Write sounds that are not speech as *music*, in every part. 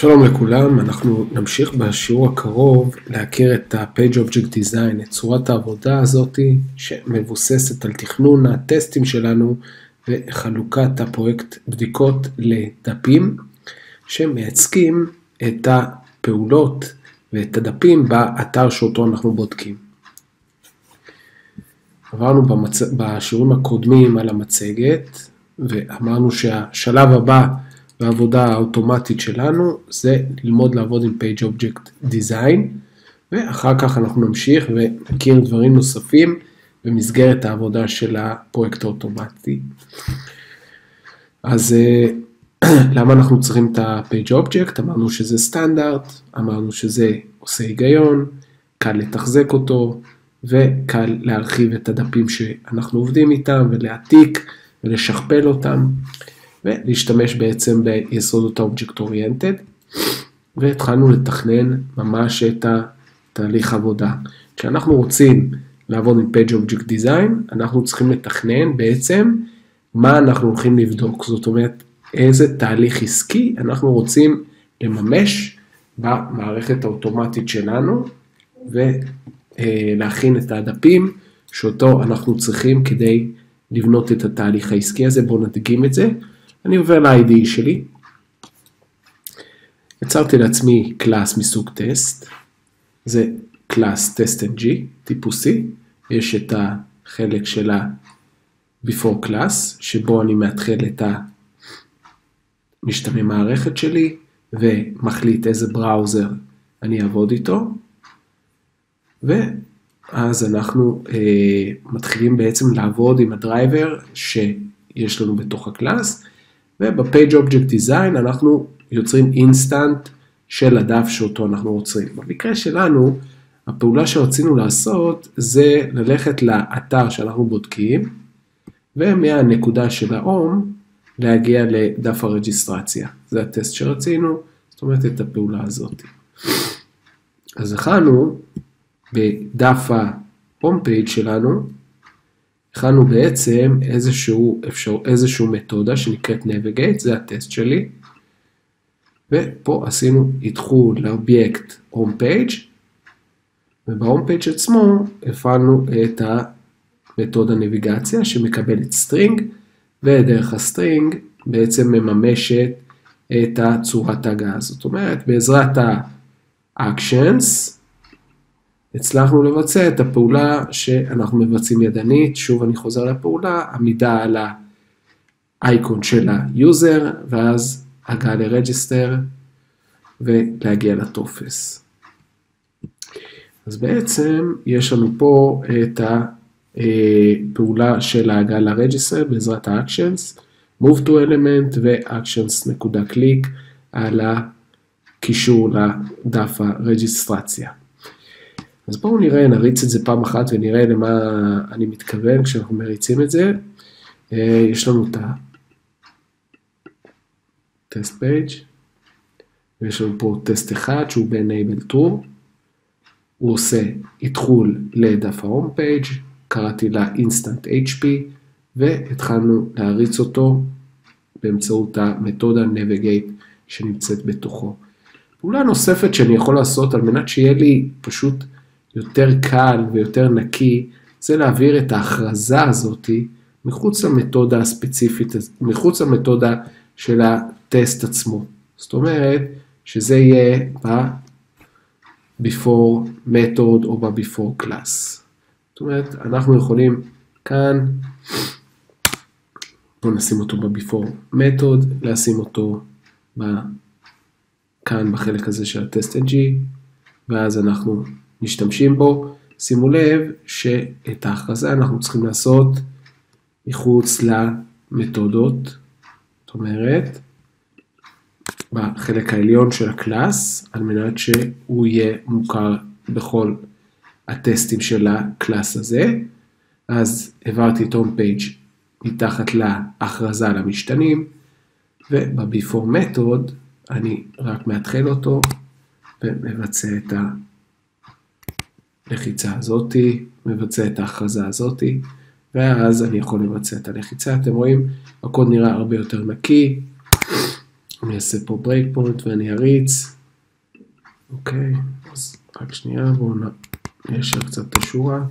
שלום לכולם, אנחנו נמשיך בשיעור הקרוב להכיר את ה-Page Object Design, את צורת העבודה הזאת שמבוססת על תכנון הטסטים שלנו וחלוקת הפרויקט בדיקות לדפים שמייצגים את הפעולות ואת הדפים באתר שאותו אנחנו בודקים. עברנו במצ... בשיעורים הקודמים על המצגת ואמרנו שהשלב הבא בעבודה האוטומטית שלנו זה ללמוד לעבוד עם Page Object Design ואחר כך אנחנו נמשיך ונכיר דברים נוספים במסגרת העבודה של הפרויקט האוטומטי. אז אה, *clears throat* למה אנחנו צריכים את ה-Page Object? אמרנו שזה סטנדרט, אמרנו שזה עושה היגיון, קל לתחזק אותו וקל להרחיב את הדפים שאנחנו עובדים איתם ולהעתיק ולשכפל אותם. ולהשתמש בעצם ביסודות האובייקט אוריינטד, והתחלנו לתכנן ממש את התהליך עבודה. כשאנחנו רוצים לעבוד עם Page Object Design, אנחנו צריכים לתכנן בעצם מה אנחנו הולכים לבדוק, זאת אומרת איזה תהליך עסקי אנחנו רוצים לממש במערכת האוטומטית שלנו, ולהכין את הדפים שאותו אנחנו צריכים כדי לבנות את התהליך העסקי הזה, בואו נדגים את זה. אני עובר ל-IDE שלי, יצרתי לעצמי class מסוג טסט, זה class TestNG, טיפוסי, יש את החלק של ה-Before Class, שבו אני מאתחל את המשתני מערכת שלי, ומחליט איזה browser אני אעבוד איתו, ואז אנחנו אה, מתחילים בעצם לעבוד עם ה driver שיש לנו בתוך ה class, וב-Page Object Design אנחנו יוצרים instance של הדף שאותו אנחנו רוצים. במקרה שלנו, הפעולה שרצינו לעשות זה ללכת לאתר שאנחנו בודקים, ומהנקודה של ה home להגיע לדף הרג'יסטרציה. זה הטסט שרצינו, זאת אומרת את הפעולה הזאת. אז הכנו בדף ה home page שלנו, הכנו בעצם איזשהו, אפשר, איזשהו מתודה שנקראת navigate, זה הטסט שלי, ופה עשינו איתחול לאובייקט home page וב home page עצמו הפעלנו את המתודה נביגציה שמקבלת string, ודרך ה string בעצם מממשת את הצורת ההגעה. זאת אומרת, בעזרת ה-actions, הצלחנו לבצע את הפעולה שאנחנו מבצעים ידנית, שוב אני חוזר לפעולה, עמידה על האייקון של ה user, ואז הגעה ל register ולהגיע לטופס. אז בעצם יש לנו פה את הפעולה של ההגעה ל register בעזרת ה-actions, move to element ו-actions נקודה קליק על הקישור לדף הרג'יסטרציה. אז בואו נראה, נריץ את זה פעם אחת ונראה למה אני מתכוון כשאנחנו מריצים את זה. אה, יש לנו את ה-test page, ויש לנו פה טסט אחד שהוא ב- enable true, הוא עושה איתחול לדף ההום פייג', קראתי לה instant HP, והתחלנו להריץ אותו באמצעות המתודה navigate שנמצאת בתוכו. פעולה נוספת שאני יכול לעשות על מנת שיהיה לי פשוט יותר קל ויותר נקי, זה להעביר את ההכרזה הזאתי מחוץ למתודה הספציפית, מחוץ למתודה של הטסט עצמו. זאת אומרת, שזה יהיה ב-before method או ב-before class. זאת אומרת, אנחנו יכולים כאן, בואו נשים אותו ב-before method, לשים אותו. כאן בחלק הזה של ה-test.ng, ואז אנחנו משתמשים בו. שימו לב שאת ההכרזה אנחנו צריכים לעשות מחוץ למתודות, זאת אומרת, בחלק העליון של ה class, על מנת שהוא יהיה מוכר בכל הטסטים של ה class הזה. אז העברתי את home page מתחת להכרזה למשתנים, וב-before method אני רק מאתחל אותו ומבצע את ה... הלחיצה הזאתי, מבצע את ההכרזה הזאתי, ואז אני יכול לבצע את הלחיצה. אתם רואים, הקוד נראה הרבה יותר נקי, אני אעשה פה breakpoint ואני אריץ. אוקיי, אז רק שנייה, בואו ניישר קצת את השורה.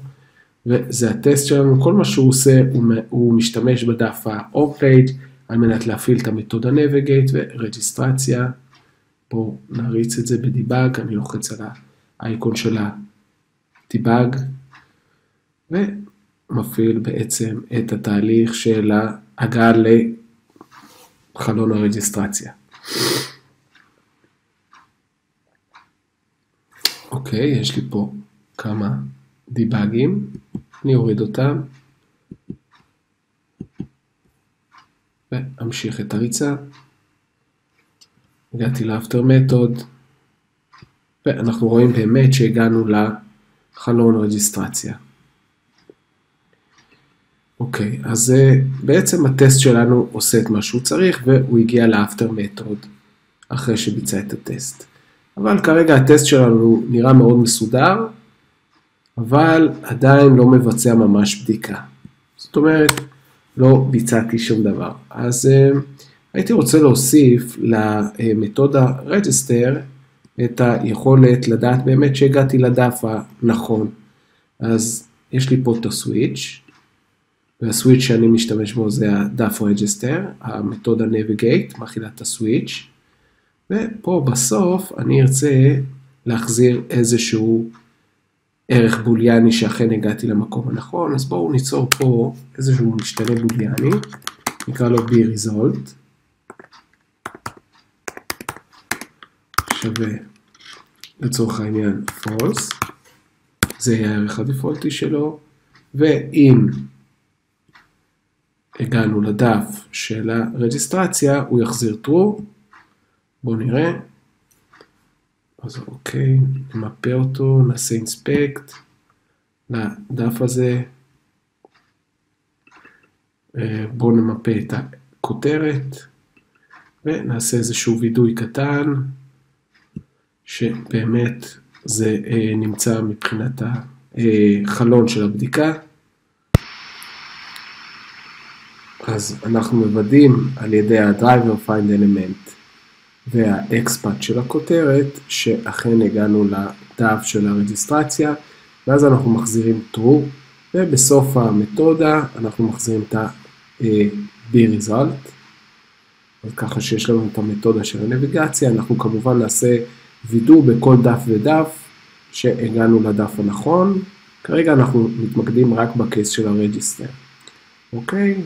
וזה הטסט שלנו, כל מה שהוא עושה, הוא, הוא משתמש בדף ה-Home page על מנת להפעיל את המתודה Navigate ורג'יסטרציה. בואו נריץ את זה ב debug, אני לוחץ על האייקון של הדיבאג, ומפעיל בעצם את התהליך של ההגעה לחלון הרג'יסטרציה. אוקיי, יש לי פה כמה דיבאגים, אני אוריד אותם, ואמשיך את הריצה. הגעתי לאפטר מתוד, ואנחנו רואים באמת שהגענו לחלון רג'יסטרציה. אוקיי, אז בעצם הטסט שלנו עושה את מה שהוא צריך, והוא הגיע לאפטר מתוד אחרי שביצע את הטסט. אבל כרגע הטסט שלנו נראה מאוד מסודר, אבל עדיין לא מבצע ממש בדיקה. זאת אומרת, לא ביצעתי שום דבר. אז הייתי רוצה להוסיף למתודה register את היכולת לדעת באמת שהגעתי לדף הנכון. אז יש לי פה את הסוויץ', והסוויץ' שאני משתמש בו זה הדף register, המתודה navigate, מכילה את הסוויץ', ופה בסוף אני ארצה להחזיר איזשהו ערך בוליאני שאכן הגעתי למקום הנכון, אז בואו ניצור פה איזשהו משתנה בוליאני, נקרא לו b-result. שווה לצורך העניין false, זה יהיה הערך הדפולטי שלו, ואם הגענו לדף של הרג'יסטרציה, הוא יחזיר true, בואו נראה, אז אוקיי, נמפה אותו, נעשה אינספקט לדף הזה, אה, בואו נמפה את הכותרת, ונעשה איזשהו וידוי קטן. שבאמת זה אה, נמצא מבחינת החלון אה, של הבדיקה. אז אנחנו מוודאים על ידי ה-Driver Find Element וה-Expat של הכותרת שאכן הגענו לדף של הרגיסטרציה ואז אנחנו מחזירים true ובסוף המתודה אנחנו מחזירים את ה-B-Result אז ככה שיש לנו את המתודה של הנביגציה, אנחנו כמובן נעשה וידאו בכל דף ודף שהגענו לדף הנכון. כרגע אנחנו מתמקדים רק בקייס של הרג'יסטר. אוקיי?